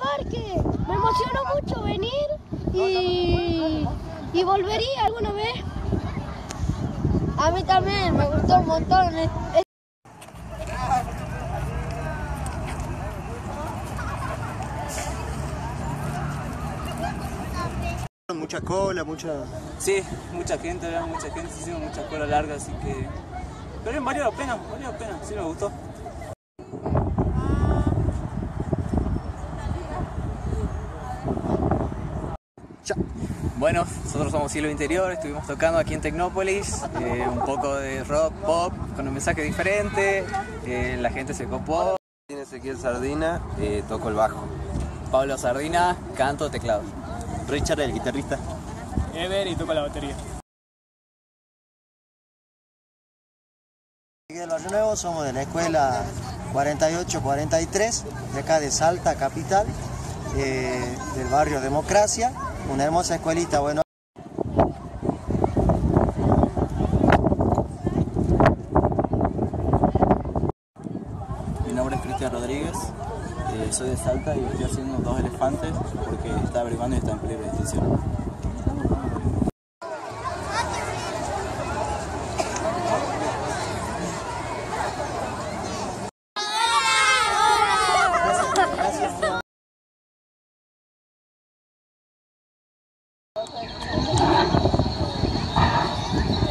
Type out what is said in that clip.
parque. Me emocionó mucho venir y, y volvería alguna vez. A mí también me gustó un montón. Mucha cola, mucha... Sí, mucha gente, había mucha gente, hicimos mucha cola larga, así que... Pero bien, valió la pena, valió la pena, sí me gustó. Bueno, nosotros somos Cielo Interior, estuvimos tocando aquí en Tecnópolis, eh, un poco de rock, pop, con un mensaje diferente, eh, la gente se copó. Ezequiel Sardina, eh, toco el bajo. Pablo Sardina, canto, teclado. Richard, el guitarrista. Ever y toco la batería. Miguel Barrio Nuevo, somos de la escuela 4843, de acá de Salta, capital, eh, del barrio Democracia, una hermosa escuelita, bueno. Mi nombre es Cristian Rodríguez, eh, soy de Salta y estoy haciendo dos elefantes porque está averiguando y está en peligro de extinción. Thank you.